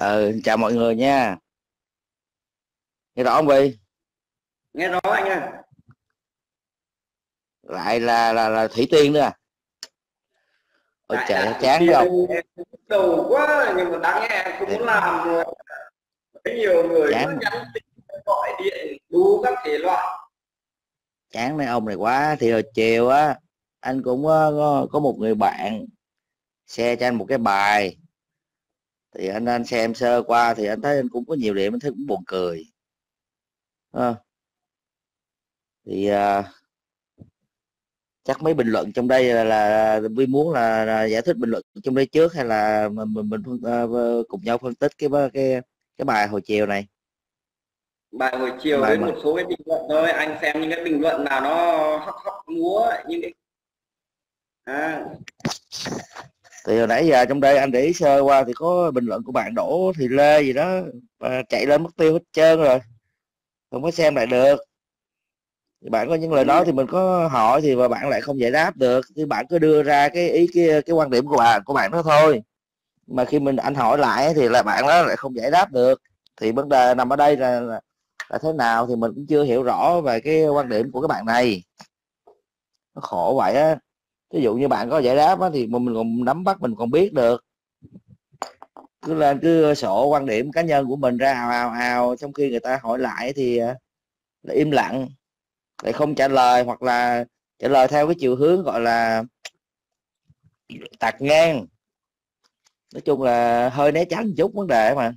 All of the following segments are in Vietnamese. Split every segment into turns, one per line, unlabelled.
ừ, chào mọi người nha. Nghe rõ không Vi
nghe rõ anh ơi
lại là là, là thủy tiên nữa à? Ôi trời chán không?
Đầu quá nhưng mà đáng nghe cũng muốn làm nhiều người
chán.
nhắn tin gọi điện đủ các thể loại.
Chán mấy ông này quá thì hồi chiều á anh cũng có, có một người bạn share cho anh một cái bài thì anh anh xem sơ qua thì anh thấy anh cũng có nhiều điểm anh thấy cũng buồn cười à. thì uh, chắc mấy bình luận trong đây là, là vi muốn là, là giải thích bình luận trong đây trước hay là mình mình, mình uh, cùng nhau phân tích cái cái cái bài hồi chiều này
bài hồi chiều với một số cái bình luận thôi anh xem những cái bình luận nào nó hóc hóc múa những cái à
thì hồi nãy giờ trong đây anh để ý sơ qua thì có bình luận của bạn đổ thì lê gì đó và chạy lên mất tiêu hết trơn rồi. Không có xem lại được. Thì bạn có những lời nói thì mình có hỏi thì mà bạn lại không giải đáp được. Thì bạn cứ đưa ra cái ý cái cái quan điểm của bạn của bạn đó thôi. Mà khi mình anh hỏi lại thì là bạn đó lại không giải đáp được. Thì vấn đề nằm ở đây là, là, là thế nào thì mình cũng chưa hiểu rõ về cái quan điểm của các bạn này. Nó khổ vậy á ví dụ như bạn có giải đáp á, thì mình còn nắm bắt mình còn biết được. Cứ lên cứ sổ quan điểm cá nhân của mình ra hào hào hào trong khi người ta hỏi lại thì à, là im lặng lại không trả lời hoặc là trả lời theo cái chiều hướng gọi là tạc ngang. Nói chung là hơi né tránh một chút vấn đề mà.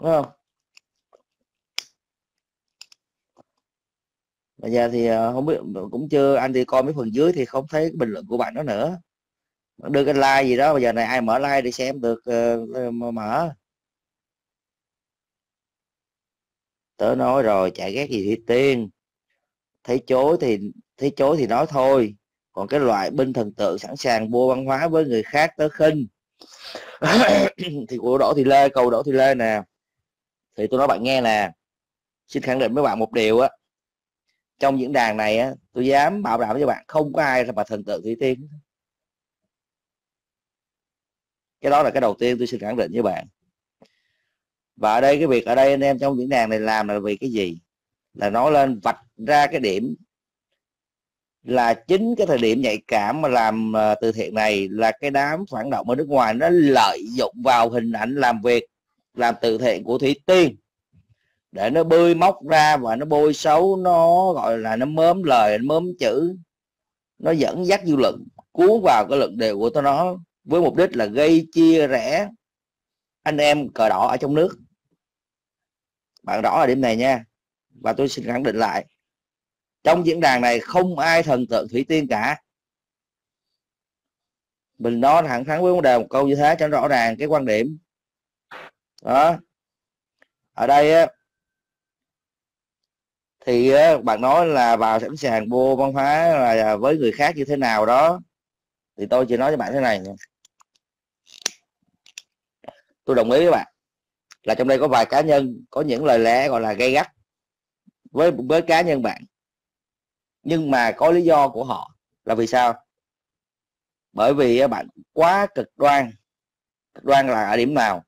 Đúng không? Bây giờ thì ờ, không biết cũng chưa anh đi coi mấy phần dưới thì không thấy bình luận của bạn đó nữa. Đưa cái like gì đó bây giờ này ai mở like để xem được uh, mở. Tớ nói rồi chả ghét gì thì tiên. Thấy chối thì thấy chối thì nói thôi. Còn cái loại binh thần tượng sẵn sàng mua văn hóa với người khác tớ khinh. Thì của đỗ thị lê cầu đỗ thị lê nè. Thì tôi nói bạn nghe nè. Xin khẳng định với bạn một điều á trong diễn đàn này á, tôi dám bảo đảm với bạn, không có ai mà thần tượng thủy tiên. Cái đó là cái đầu tiên tôi xin khẳng định với bạn. Và ở đây, cái việc ở đây anh em trong diễn đàn này làm là vì cái gì? Là nói lên vạch ra cái điểm là chính cái thời điểm nhạy cảm mà làm ờ, từ thiện này là cái đám phản động ở nước ngoài nó lợi dụng vào hình ảnh làm việc, làm từ thiện của thủy tiên để nó bươi móc ra và nó bôi xấu nó gọi là nó mớm lời nó mớm chữ. Nó dẫn dắt dư luận cuốn vào cái luận điệu của nó với mục đích là gây chia rẽ anh em cờ đỏ ở trong nước. Bạn rõ ở điểm này nha. Và tôi xin khẳng định lại trong diễn đàn này không ai thần tượng thủy tiên cả. Mình nói thẳng thắn với vấn đề một câu như thế cho rõ ràng cái quan điểm. Đó. Ở đây á, thì bạn nói là vào sẵn sàng vô văn hóa là à, với người khác như thế nào đó. Thì tôi chỉ nói cho bạn thế này tôi đồng ý với bạn là trong đây có vài cá nhân, có những lời lẽ gọi là gây gắt với với cá nhân bạn. Nhưng mà có lý do của họ là vì sao? Bởi vì bạn quá cực đoan cực đoan là ở điểm nào?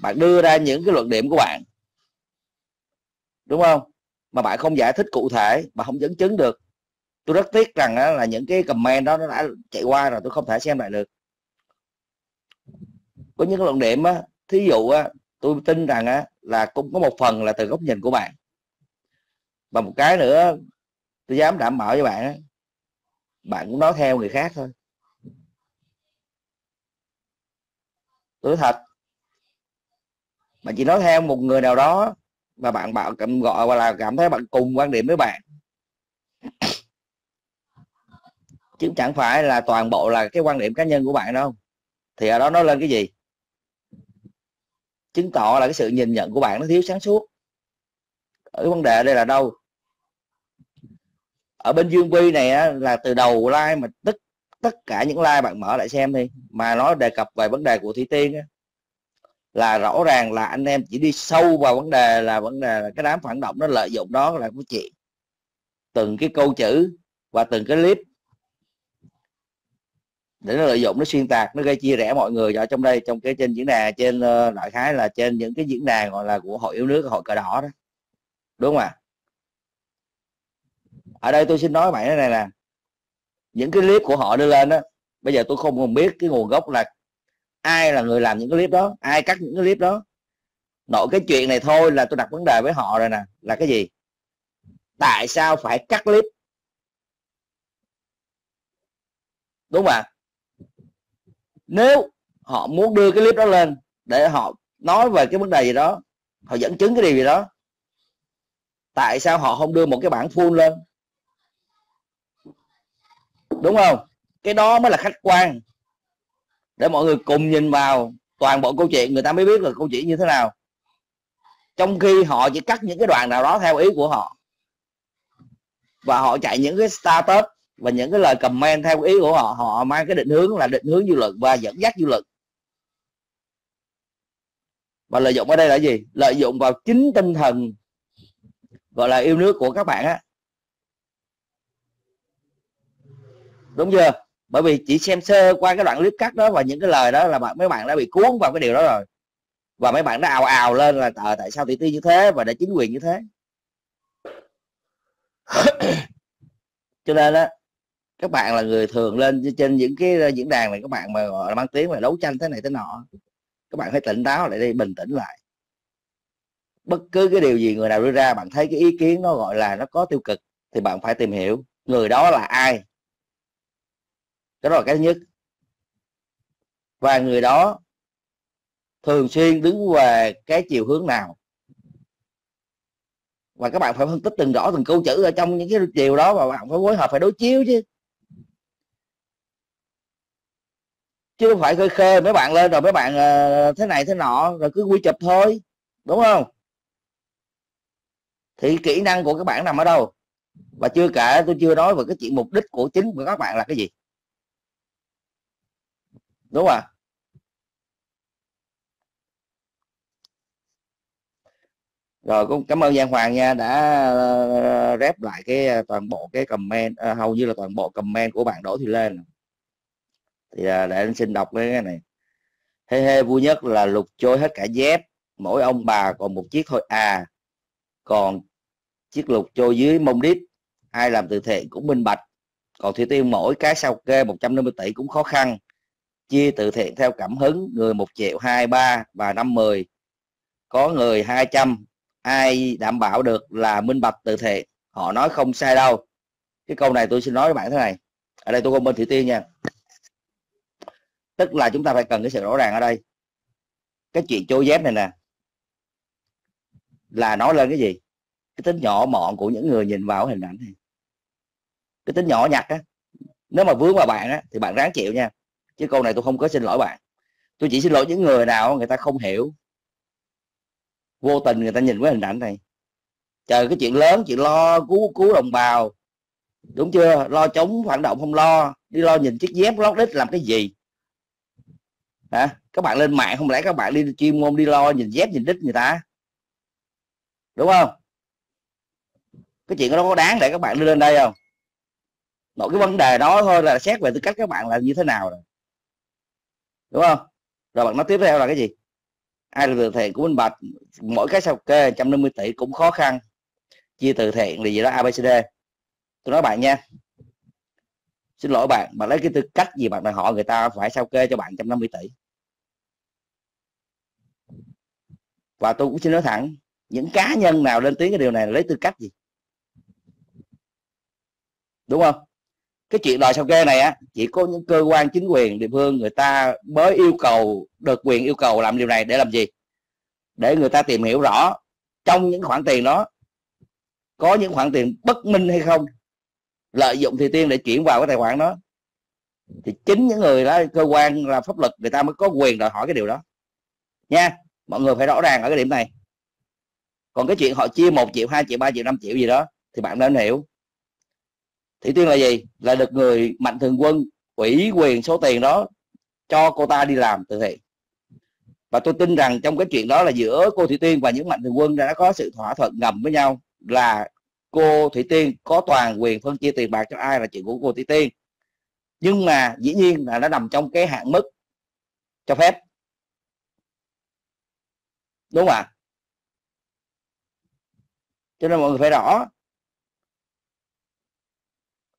Bạn đưa ra những cái luận điểm của bạn. Đúng không? Mà bạn không giải thích cụ thể, mà không dẫn chứng được. Tôi rất tiếc rằng là những cái comment đó nó đã chạy qua rồi, tôi không thể xem lại được. Có những cái luận điểm á, thí dụ á, tôi tin rằng á, là cũng có một phần là từ góc nhìn của bạn. Và một cái nữa, tôi dám đảm bảo với bạn á, bạn cũng nói theo người khác thôi. Tôi nói thật, bạn chỉ nói theo một người nào đó mà bạn bảo cảm gọi là cảm thấy bạn cùng quan điểm với bạn. Chứ chẳng phải là toàn bộ là cái quan điểm cá nhân của bạn đâu. Thì ở đó nói lên cái gì? Chứng tỏ là cái sự nhìn nhận của bạn nó thiếu sáng suốt. Ở vấn đề đây là đâu? Ở bên dương vi này á, là từ đầu like mà tất tất cả những like bạn mở lại xem đi mà nó đề cập về vấn đề của thủy tiên á, là rõ ràng là anh em chỉ đi sâu vào vấn đề là vấn đề là cái đám phản động nó lợi dụng đó là của chị. Từng cái câu chữ và từng cái clip để nó lợi dụng nó xuyên tạc nó gây chia rẽ mọi người ở trong đây trong cái trên diễn đàn trên uh, đại khái là trên những cái diễn đàn gọi là của hội yêu nước hội cờ đỏ đó. Đúng không ạ? Ở đây tôi xin nói bạn này nè. Những cái clip của họ đưa lên đó bây giờ tôi không còn biết cái nguồn gốc là ai là người làm những cái clip đó? Ai cắt những cái clip đó? Nội cái chuyện này thôi là tôi đặt vấn đề với họ rồi nè. Là cái gì? Tại sao phải cắt clip? Đúng không ạ? Nếu họ muốn đưa cái clip đó lên để họ nói về cái vấn đề gì đó, họ dẫn chứng cái điều gì đó, tại sao họ không đưa một cái bản full lên? Đúng không? Cái đó mới là khách quan để mọi người cùng nhìn vào toàn bộ câu chuyện, người ta mới biết là câu chuyện như thế nào. Trong khi họ chỉ cắt những cái đoạn nào đó theo ý của họ. Và họ chạy những cái status và những cái lời comment theo ý của họ họ mang cái định hướng là định hướng dư luận và dẫn dắt dư luận. Và lợi dụng ở đây là gì? Lợi dụng vào chính tinh thần, gọi là yêu nước của các bạn á. Đúng chưa? Bởi vì chỉ xem sơ qua cái đoạn clip cắt đó và những cái lời đó là mấy bạn đã bị cuốn vào cái điều đó rồi. Và mấy bạn đã ào ào lên là à, tại sao thị tư như thế và để chính quyền như thế? Cho nên đó các bạn là người thường lên trên những cái diễn đàn này các bạn mà gọi là mang tiếng là đấu tranh thế này thế nọ các bạn phải tỉnh táo lại đi bình tĩnh lại. Bất cứ cái điều gì người nào đưa ra bạn thấy cái ý kiến nó gọi là nó có tiêu cực thì bạn phải tìm hiểu người đó là ai cái đó là cái thứ nhất. Và người đó thường xuyên đứng về cái chiều hướng nào? Và các bạn phải phân tích từng rõ từng câu chữ ở trong những cái chiều đó và bạn phải phối hợp, phải đối chiếu chứ. Chứ không phải khơi khơi mấy bạn lên rồi mấy bạn ờ, thế này thế nọ rồi cứ quy chụp thôi, đúng không? Thì kỹ năng của các bạn nằm ở đâu? Và chưa cả tôi chưa nói về cái chuyện mục đích của chính của các bạn là cái gì? Đúng không ạ? Rồi cũng cảm ơn Giang Hoàng nha đã ờ, rep lại cái ờ, toàn bộ cái comment à, hầu như là toàn bộ comment của bạn Đỗ Thị Lên. Thì à, để anh xin đọc cái này. Hê hê vui nhất là lục trôi hết cả dép. Mỗi ông bà còn một chiếc thôi. À còn chiếc lục trôi dưới mông đít. Ai làm từ thiện cũng minh bạch. Còn thủy tiên mỗi cái sao kê 150 tỷ cũng khó khăn chia từ thiện theo cảm hứng, người một triệu hai ba và năm mười. Có người 200 ai đảm bảo được là minh bạch từ thiện? Họ nói không sai đâu. Cái câu này tôi xin nói với bạn thế này. Ở đây tôi không bên thủy tiên nha. Tức là chúng ta phải cần cái sự rõ ràng ở đây. Cái chuyện trôi dép này nè, là nói lên cái gì? Cái tính nhỏ mọn của những người nhìn vào hình ảnh này. Cái tính nhỏ nhặt á, nếu mà vướng vào bạn á, thì bạn ráng chịu nha chứ câu này tôi không có xin lỗi bạn. Tôi chỉ xin lỗi những người nào người ta không hiểu. Vô tình người ta nhìn cái hình ảnh này. Chờ cái chuyện lớn, chuyện lo, cứu cứu đồng bào. Đúng chưa? Lo chống phản động không lo. Đi lo nhìn chiếc dép lót đít làm cái gì? Hả? Các bạn lên mạng không lẽ các bạn đi chuyên môn đi lo nhìn dép, nhìn đít người ta? Đúng không? Cái chuyện đó có đáng để các bạn đưa lên đây không? Nội cái vấn đề đó thôi là xét về tư cách các bạn là như thế nào rồi đúng không? Rồi bạn nói tiếp theo là cái gì? Ai là từ thiện của minh bạch? Mỗi cái sao kê 150 tỷ cũng khó khăn. Chia từ thiện thì gì đó? Abcd tôi nói bạn nha. Xin lỗi bạn bạn lấy cái tư cách gì bạn đòi họ người ta phải sao kê cho bạn 150 tỷ? Và tôi cũng xin nói thẳng, những cá nhân nào lên tiếng cái điều này lấy tư cách gì? Đúng không? Cái chuyện đòi sao kê này á, chỉ có những cơ quan chính quyền địa phương người ta mới yêu cầu, được quyền yêu cầu làm điều này để làm gì? Để người ta tìm hiểu rõ trong những khoản tiền đó có những khoản tiền bất minh hay không, lợi dụng thì tiên để chuyển vào cái tài khoản đó. Thì chính những người đó, cơ quan là pháp luật, người ta mới có quyền đòi hỏi cái điều đó. Nha, mọi người phải rõ ràng ở cái điểm này. Còn cái chuyện họ chia một triệu, hai triệu, ba triệu, năm triệu gì đó thì bạn nên hiểu. Thủy Tiên là gì? Là được người mạnh thường quân, ủy quyền số tiền đó cho cô ta đi làm từ thiện. Và tôi tin rằng trong cái chuyện đó là giữa cô Thủy Tiên và những mạnh thường quân đã có sự thỏa thuận ngầm với nhau là cô Thủy Tiên có toàn quyền phân chia tiền bạc cho ai là chuyện của cô Thủy Tiên. Nhưng mà dĩ nhiên là nó nằm trong cái hạn mức cho phép. Đúng không ạ? Cho nên mọi người phải rõ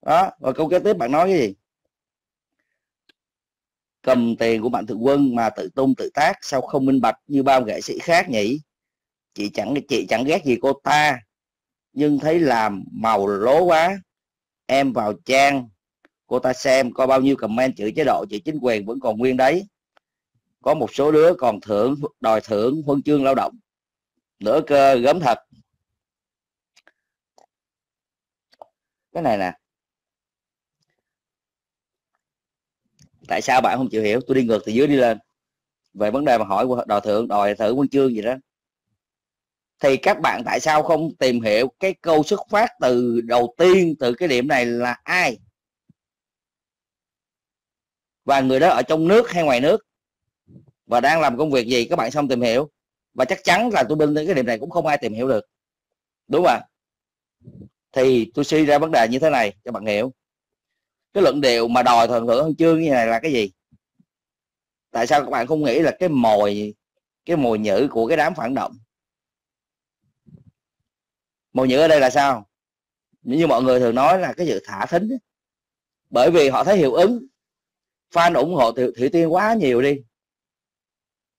đó và câu kế tiếp bạn nói cái gì? Cầm tiền của bạn thượng quân mà tự tung tự tác, sao không minh bạch như bao nghệ sĩ khác nhỉ? Chị chẳng chị chẳng ghét gì cô ta, nhưng thấy làm màu lố quá. Em vào trang, cô ta xem coi bao nhiêu comment chửi chế độ chị chính quyền vẫn còn nguyên đấy. Có một số đứa còn thưởng, đòi thưởng huân chương lao động. Nữa cơ gớm thật. Cái này nè tại sao bạn không chịu hiểu? Tôi đi ngược từ dưới đi lên. Về vấn đề mà hỏi đòi thượng, đòi thử quân chương gì đó. Thì các bạn tại sao không tìm hiểu cái câu xuất phát từ đầu tiên, từ cái điểm này là ai? Và người đó ở trong nước hay ngoài nước? Và đang làm công việc gì? Các bạn xong tìm hiểu? Và chắc chắn là tôi bên cái điểm này cũng không ai tìm hiểu được. Đúng không ạ? Thì tôi suy ra vấn đề như thế này, cho bạn hiểu cái luận điệu mà đòi thần thưởng huân chương như này là cái gì? Tại sao các bạn không nghĩ là cái mồi cái mồi nhữ của cái đám phản động? Mồi nhữ ở đây là sao? Như mọi người thường nói là cái sự thả thính bởi vì họ thấy hiệu ứng. Fan ủng hộ thủy, thủy tiên quá nhiều đi.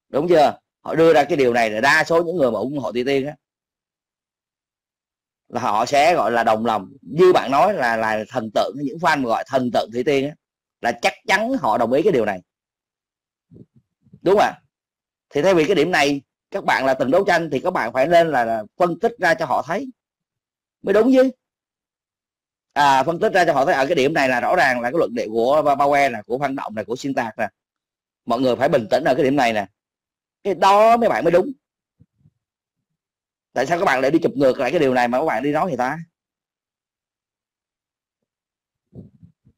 Đúng chưa? Họ đưa ra cái điều này là đa số những người mà ủng hộ thủy tiên á là họ sẽ gọi là đồng lòng. Như bạn nói là là thần tượng những fan mà gọi thần tượng thủy tiên ấy, là chắc chắn họ đồng ý cái điều này. Đúng không ạ? Thì thay vì cái điểm này các bạn là từng đấu tranh thì các bạn phải nên là, là phân tích ra cho họ thấy. Mới đúng chứ. À, phân tích ra cho họ thấy ở cái điểm này là rõ ràng là cái luận điệu của Bauer là của Phan Động này của xuyên tạc nè. Mọi người phải bình tĩnh ở cái điểm này nè. Cái đó mấy bạn mới đúng tại sao các bạn lại đi chụp ngược lại cái điều này mà các bạn đi nói người ta?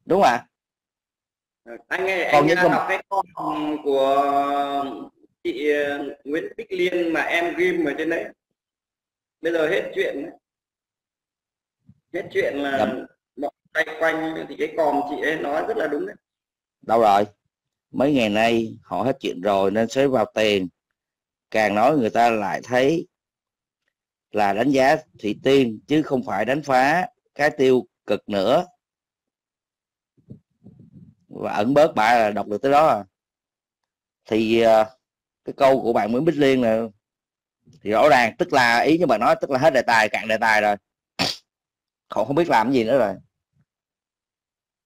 Đúng không ạ?
Anh ơi anh không... đọc cái con của chị ờ, Nguyễn Bích Liên mà em ghim ở trên đấy. Bây giờ hết chuyện đấy. Hết chuyện là mọi tay quanh thì cái còm chị ấy nói rất là đúng đấy.
Đâu rồi? Mấy ngày nay họ hết chuyện rồi nên sẽ vào tiền. Càng nói người ta lại thấy là đánh giá thủy tiên chứ không phải đánh phá cái tiêu cực nữa. Và ẩn bớt bạ là đọc được tới đó à. thì uh, cái câu của bạn Nguyễn Bích Liên là thì rõ ràng tức là ý như bạn nói tức là hết đề tài cạn đề tài rồi. Họ không biết làm gì nữa rồi.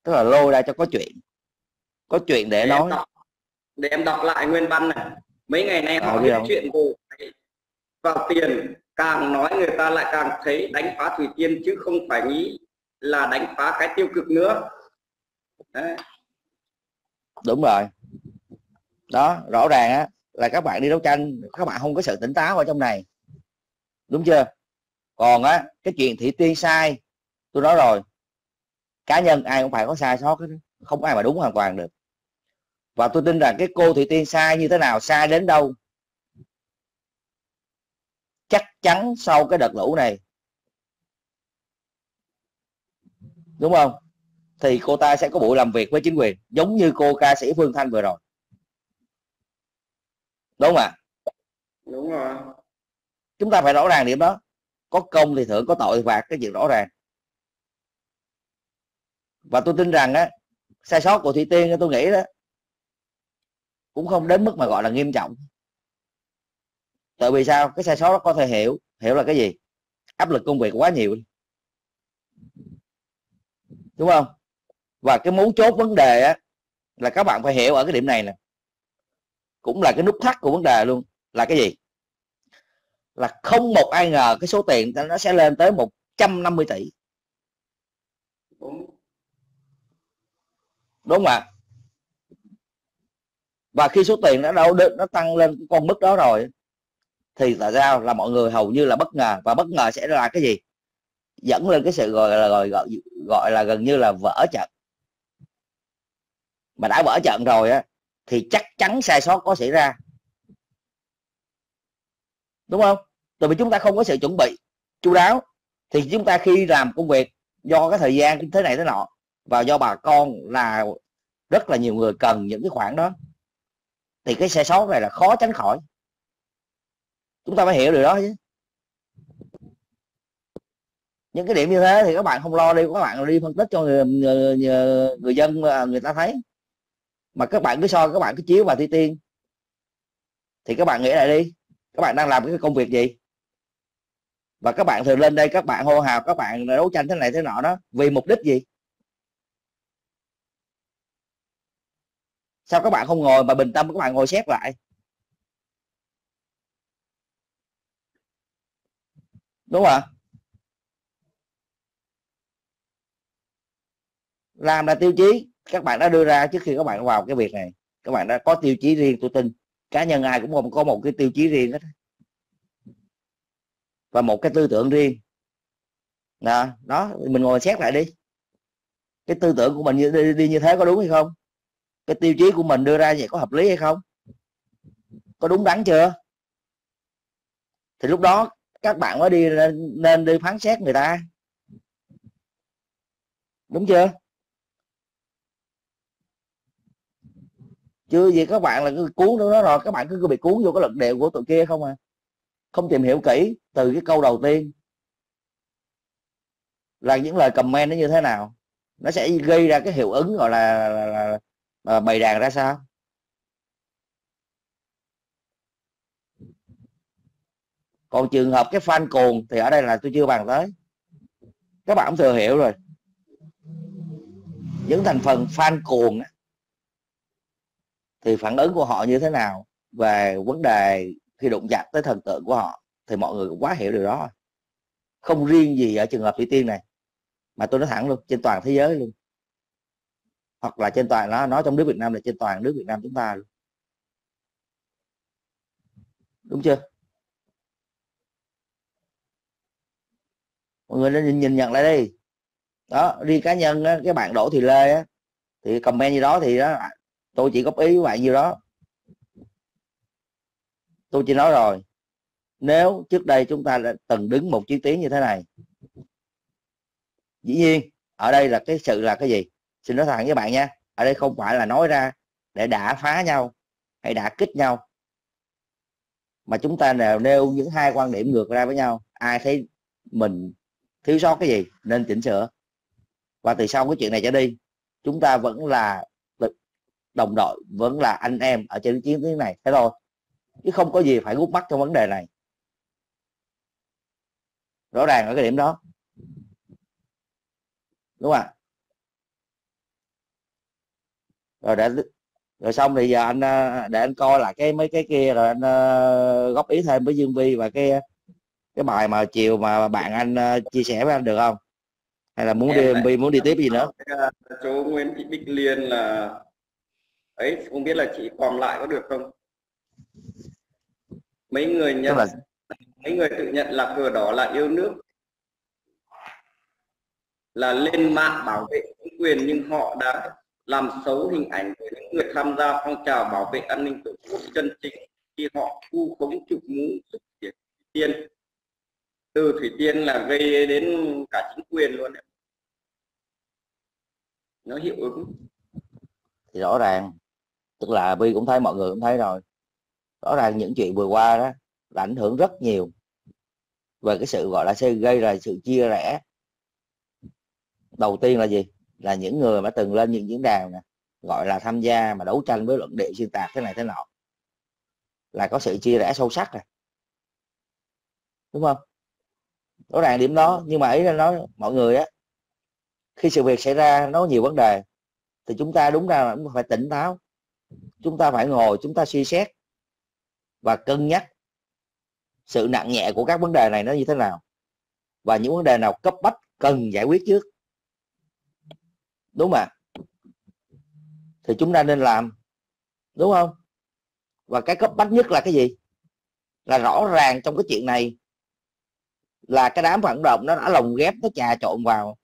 Tức là lôi ra cho có chuyện. Có chuyện để, để nói.
em đọc, để em đọc lại nguyên văn này. Mấy ngày nay họ biết chuyện của vào tiền càng nói người ta lại càng thấy đánh phá thủy tiên chứ không phải nghĩ là đánh phá cái tiêu cực nữa. Đấy.
đúng rồi. Đó, rõ ràng á, là các bạn đi đấu tranh, các bạn không có sự tỉnh táo ở trong này. Đúng chưa? Còn á, cái chuyện thị tiên sai, tôi nói rồi, cá nhân ai cũng phải có sai sót không ai mà đúng hoàn toàn được. Và tôi tin rằng cái cô thị tiên sai như thế nào, sai đến đâu chắc chắn sau cái đợt lũ này. Đúng không? Thì cô ta sẽ có buổi làm việc với chính quyền giống như cô ca sĩ Phương Thanh vừa rồi. Đúng không ạ?
Đúng rồi.
Chúng ta phải rõ ràng điểm đó. Có công thì thưởng có tội thì phạt cái chuyện rõ ràng. Và tôi tin rằng á sai sót của thủy tiên tôi nghĩ đó cũng không đến mức mà gọi là nghiêm trọng tại vì sao? Cái sai sót đó có thể hiểu. Hiểu là cái gì? Áp lực công việc quá nhiều đúng không? Và cái mấu chốt vấn đề á là các bạn phải hiểu ở cái điểm này nè. Cũng là cái nút thắt của vấn đề luôn. Là cái gì? Là không một ai ngờ cái số tiền nó sẽ lên tới 150 tỷ. Đúng. Không ạ? Và khi số tiền nó đâu nó tăng lên con mức đó rồi thì tại sao? Là mọi người hầu như là bất ngờ. Và bất ngờ sẽ là cái gì? Dẫn lên cái sự gọi là gọi, gọi, gọi là gần như là vỡ trận. Mà đã vỡ trận rồi á thì chắc chắn sai sót có xảy ra. Đúng không? Tại vì chúng ta không có sự chuẩn bị chu đáo. Thì chúng ta khi làm công việc do cái thời gian thế này thế nọ và do bà con là rất là nhiều người cần những cái khoản đó thì cái sai sót này là khó tránh khỏi chúng ta phải hiểu điều đó chứ những cái điểm như thế thì các bạn không lo đi các bạn đi phân tích cho người, người, người, người dân người ta thấy mà các bạn cứ so các bạn cứ chiếu vào thi tiên thì các bạn nghĩ lại đi các bạn đang làm cái công việc gì và các bạn thường lên đây các bạn hô hào các bạn đấu tranh thế này thế nọ đó vì mục đích gì sao các bạn không ngồi mà bình tâm các bạn ngồi xét lại đúng không làm là tiêu chí. Các bạn đã đưa ra trước khi các bạn vào cái việc này. Các bạn đã có tiêu chí riêng tôi tin. Cá nhân ai cũng có một cái tiêu chí riêng hết. Và một cái tư tưởng riêng. Đó, đó mình ngồi xét lại đi. Cái tư tưởng của mình như, đi, đi như thế có đúng hay không? Cái tiêu chí của mình đưa ra vậy có hợp lý hay không? Có đúng đắn chưa? Thì lúc đó các bạn mới đi nên, nên đi phán xét người ta. Đúng chưa? Chưa gì các bạn là cứ cuốn nó rồi các bạn cứ bị cuốn vô cái luận điệu của tụi kia không à? Không tìm hiểu kỹ từ cái câu đầu tiên. Là những lời comment nó như thế nào? Nó sẽ gây ra cái hiệu ứng gọi là, là, là, là bày đàn ra sao? Còn trường hợp cái fan cuồng thì ở đây là tôi chưa bàn tới. Các bạn cũng thừa hiểu rồi. Những thành phần fan cuồng thì phản ứng của họ như thế nào về vấn đề khi đụng chạm tới thần tượng của họ thì mọi người cũng quá hiểu điều đó không riêng gì ở trường hợp thủy tiên này, mà tôi nói thẳng luôn, trên toàn thế giới luôn. Hoặc là trên toàn, nó nói trong nước Việt Nam là trên toàn nước Việt Nam chúng ta luôn. Đúng chưa? Mọi người nên nhìn, nhìn nhận lại đi. Đó riêng cá nhân á, cái bạn đổ thì lê á, thì comment gì đó thì đó tôi chỉ góp ý với bạn như đó. Tôi chỉ nói rồi nếu trước đây chúng ta đã từng đứng một chiến tuyến như thế này dĩ nhiên ở đây là cái sự là cái gì? Xin nói thẳng với bạn nha ở đây không phải là nói ra để đả phá nhau hay đả kích nhau mà chúng ta đều nêu những hai quan điểm ngược ra với nhau ai thấy mình thiếu sót cái gì nên chỉnh sửa. Và từ sau cái chuyện này trở đi, chúng ta vẫn là đồng đội, vẫn là anh em ở trên chiến tuyến này. Thế thôi. Chứ không có gì phải gút mắt trong vấn đề này. Rõ ràng ở cái điểm đó. Đúng không ạ? Rồi để rồi xong thì giờ anh ờ, để anh coi lại cái mấy cái kia, rồi anh ờ, góp ý thêm với Dương Vi và cái cái bài mà chiều mà bạn anh uh, chia sẻ với anh được không? Hay là muốn em đi MV muốn đi tiếp gì nữa?
chú Nguyễn Thị Bích Liên là ấy không biết là chị còn lại có được không? Mấy người nhận là... mấy người tự nhận là cờ đỏ là yêu nước. Là lên mạng bảo vệ chính quyền nhưng họ đã làm xấu hình ảnh của những người tham gia phong trào bảo vệ an ninh tổ quốc chân chính khi họ thu khống chụp mũ thủy tiên từ thủy tiên là gây đến cả chính quyền luôn đấy. nó hiệu ứng.
Thì rõ ràng tức là bi cũng thấy mọi người cũng thấy rồi. Rõ ràng những chuyện vừa qua đó là ảnh hưởng rất nhiều về cái sự gọi là sẽ gây ra sự chia rẽ. Đầu tiên là gì? Là những người mà từng lên những diễn đàn này, gọi là tham gia mà đấu tranh với luận điệu xuyên tạc thế này thế nọ là có sự chia rẽ sâu sắc rồi. Đúng không? Rõ ràng điểm đó, nhưng mà ý là nói, mọi người á, khi sự việc xảy ra nó nhiều vấn đề, thì chúng ta đúng ra là phải tỉnh táo. Chúng ta phải ngồi, chúng ta suy xét và cân nhắc sự nặng nhẹ của các vấn đề này nó như thế nào. Và những vấn đề nào cấp bách cần giải quyết trước. Đúng không thì chúng ta nên làm, đúng không? Và cái cấp bách nhất là cái gì? Là rõ ràng trong cái chuyện này là cái đám phản động nó đã lồng ghép nó trà trộn vào.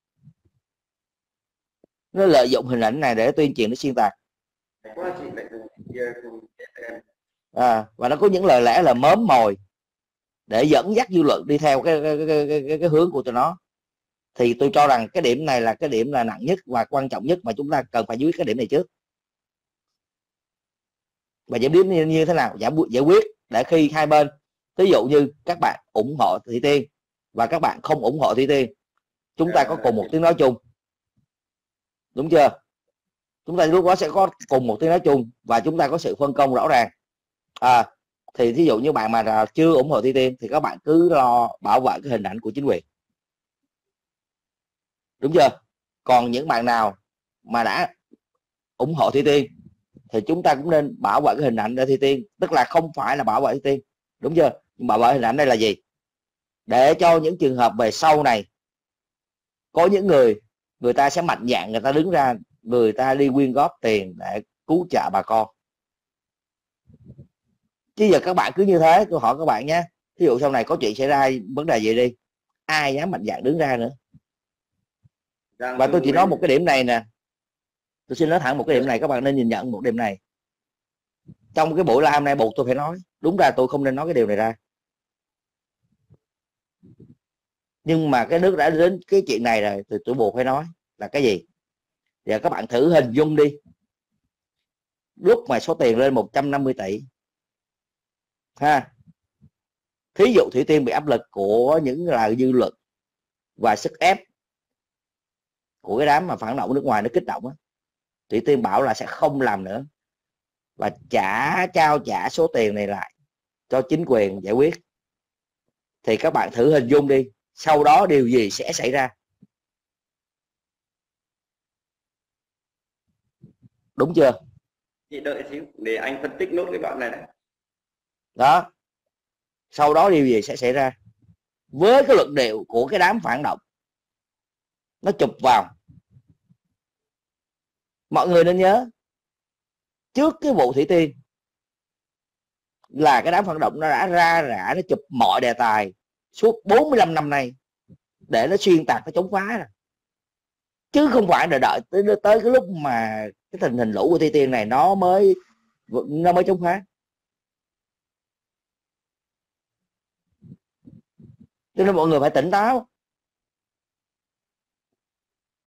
Nó lợi dụng hình ảnh này để tuyên truyền nó xuyên tạc. À, và nó có những lời lẽ là mớm mồi để dẫn dắt dư luận đi theo cái cái, cái, cái, cái, cái hướng của tụi nó. Thì tôi cho rằng cái điểm này là cái điểm là nặng nhất và quan trọng nhất mà chúng ta cần phải dưới cái điểm này trước. Và giảm quyết như thế nào? Giải quyết để khi hai bên ví dụ như các bạn ủng hộ Thủy Tiên và các bạn không ủng hộ Thủy Tiên. Chúng ta có cùng một tiếng nói chung. Đúng chưa? Chúng ta lúc đó sẽ có cùng một tiếng nói chung và chúng ta có sự phân công rõ ràng. À, thì thí dụ như bạn mà chưa ủng hộ Thủy Tiên thì các bạn cứ lo bảo vệ cái hình ảnh của chính quyền. Đúng chưa? Còn những bạn nào mà đã ủng hộ Thủy Tiên thì chúng ta cũng nên bảo vệ cái hình ảnh để Thủy Tiên. Tức là không phải là bảo vệ Thủy Tiên. Đúng chưa? Nhưng bảo vệ hình ảnh đây là gì? Để cho những trường hợp về sau này có những người người ta sẽ mạnh dạng người ta đứng ra người ta đi quyên góp tiền để cứu trợ bà con. Chứ giờ các bạn cứ như thế tôi hỏi các bạn nhé. Ví dụ sau này có chuyện xảy ra vấn đề gì đi? Ai dám mạnh dạng đứng ra nữa? Và tôi chỉ nói một cái điểm này nè. Tôi xin nói thẳng một cái điểm này các bạn nên nhìn nhận một điểm này. Trong cái buổi live hôm nay buộc tôi phải nói. Đúng ra tôi không nên nói cái điều này ra nhưng mà cái nước đã đến cái chuyện này rồi, thì tôi buộc phải nói là cái gì? Giờ các bạn thử hình dung đi. Lúc mà số tiền lên 150 tỷ, ha, thí dụ thủy tiên bị áp lực của những là dư luận và sức ép của cái đám mà phản động nước ngoài nó kích động á, thủy tiên bảo là sẽ không làm nữa và trả, trao trả số tiền này lại cho chính quyền giải quyết. Thì các bạn thử hình dung đi sau đó điều gì sẽ xảy ra? Đúng chưa?
Chị đợi xíu để anh phân tích nốt cái đoạn này này
đó. Sau đó điều gì sẽ xảy ra? Với cái luận điệu của cái đám phản động nó chụp vào. Mọi người nên nhớ trước cái vụ thủy tiên là cái đám phản động nó đã ra rã nó chụp mọi đề tài suốt 45 năm nay, để nó xuyên tạc, nó chống phá rồi chứ không phải là đợi tới tới cái lúc mà cái tình hình lũ của Thủy Tiên này nó mới nó mới chống phá. Cho nên mọi người phải tỉnh táo.